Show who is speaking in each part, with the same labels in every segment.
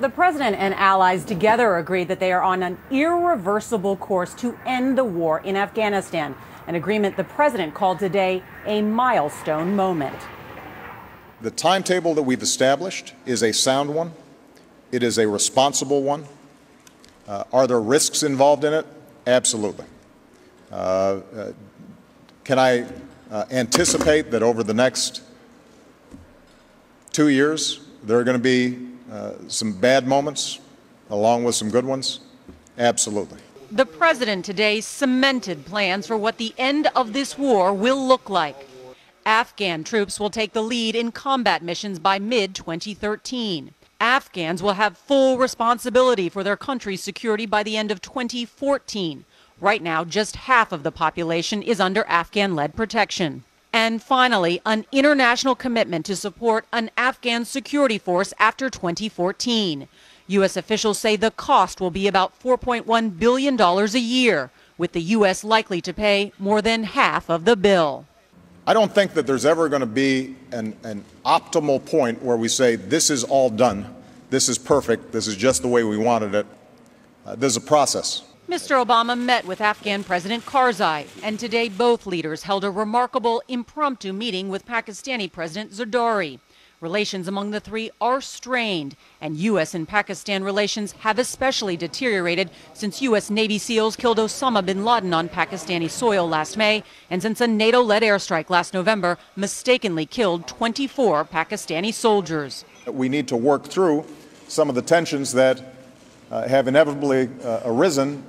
Speaker 1: The president and allies together agreed that they are on an irreversible course to end the war in Afghanistan, an agreement the president called today a milestone moment.
Speaker 2: The timetable that we've established is a sound one. It is a responsible one. Uh, are there risks involved in it? Absolutely. Uh, uh, can I uh, anticipate that over the next two years there are going to be uh, some bad moments along with some good ones? Absolutely.
Speaker 1: The president today cemented plans for what the end of this war will look like. Afghan troops will take the lead in combat missions by mid 2013. Afghans will have full responsibility for their country's security by the end of 2014. Right now, just half of the population is under Afghan led protection. And finally, an international commitment to support an Afghan security force after 2014. U.S. officials say the cost will be about $4.1 billion a year, with the U.S. likely to pay more than half of the bill.
Speaker 2: I don't think that there's ever going to be an, an, optimal point where we say, this is all done, this is perfect, this is just the way we wanted it. Uh, there's a process.
Speaker 1: Mr. Obama met with Afghan President Karzai, and today both leaders held a remarkable impromptu meeting with Pakistani President Zardari. Relations among the three are strained, and U.S. and Pakistan relations have especially deteriorated since U.S. Navy SEALs killed Osama bin Laden on Pakistani soil last May, and since a NATO led airstrike last November mistakenly killed 24 Pakistani soldiers.
Speaker 2: We need to work through some of the tensions that uh, have inevitably uh, arisen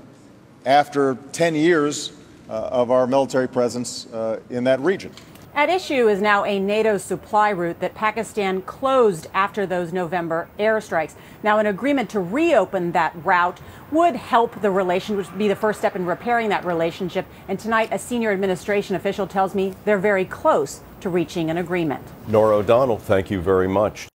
Speaker 2: after 10 years uh, of our military presence uh, in that region.
Speaker 1: At issue is now a NATO supply route that Pakistan closed after those November airstrikes. Now, an agreement to reopen that route would help the relation, which would be the first step in repairing that relationship. And tonight, a senior administration official tells me they're very close to reaching an agreement.
Speaker 3: Norah O'Donnell, thank you very much.